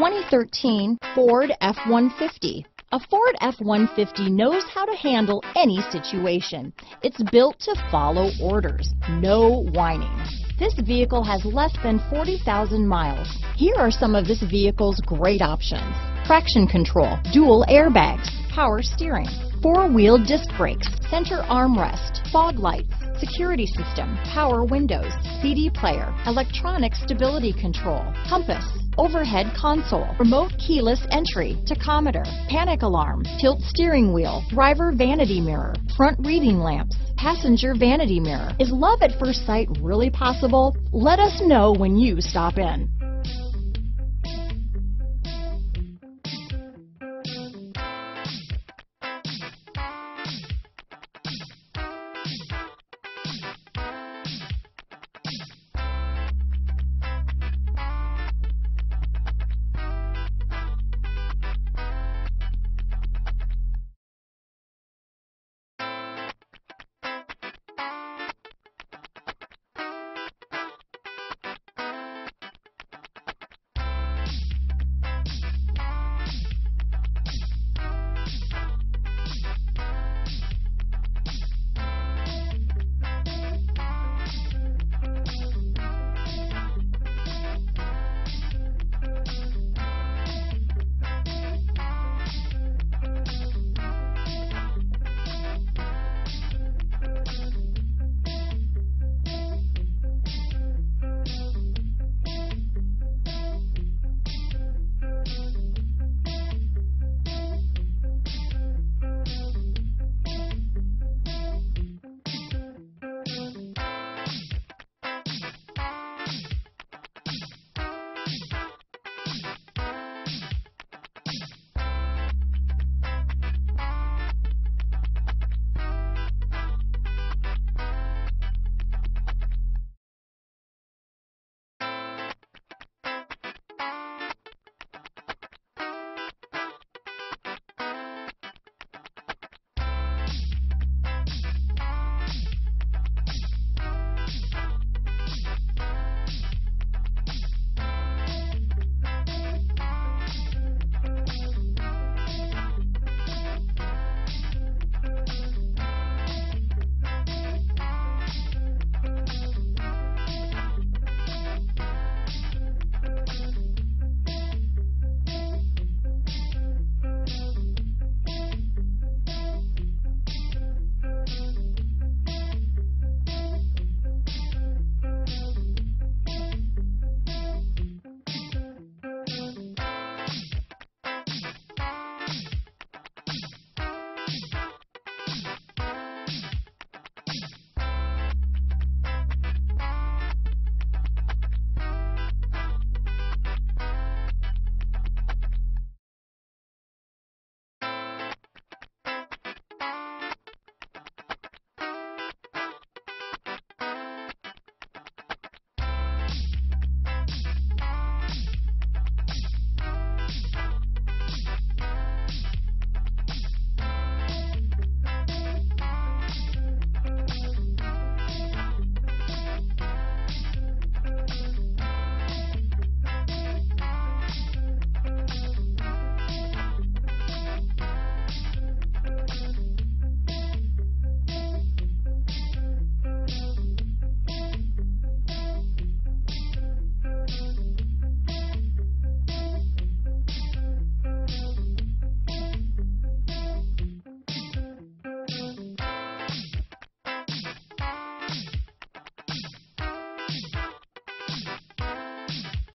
2013 Ford F-150. A Ford F-150 knows how to handle any situation. It's built to follow orders, no whining. This vehicle has less than 40,000 miles. Here are some of this vehicle's great options. Traction control, dual airbags, power steering, four-wheel disc brakes, center armrest, fog lights, security system, power windows, CD player, electronic stability control, compass, overhead console, remote keyless entry, tachometer, panic alarm, tilt steering wheel, driver vanity mirror, front reading lamps, passenger vanity mirror. Is love at first sight really possible? Let us know when you stop in.